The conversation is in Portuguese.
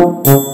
Música